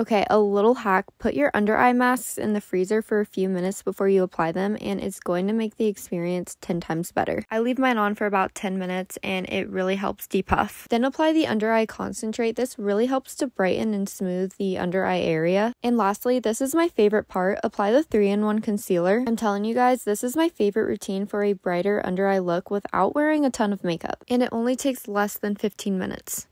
Okay, a little hack put your under eye masks in the freezer for a few minutes before you apply them, and it's going to make the experience 10 times better. I leave mine on for about 10 minutes and it really helps depuff. Then apply the under eye concentrate. This really helps to brighten and smooth the under eye area. And lastly, this is my favorite part apply the 3 in 1 concealer. I'm telling you guys, this is my favorite routine for a brighter under eye look without wearing a ton of makeup, and it only takes less than 15 minutes.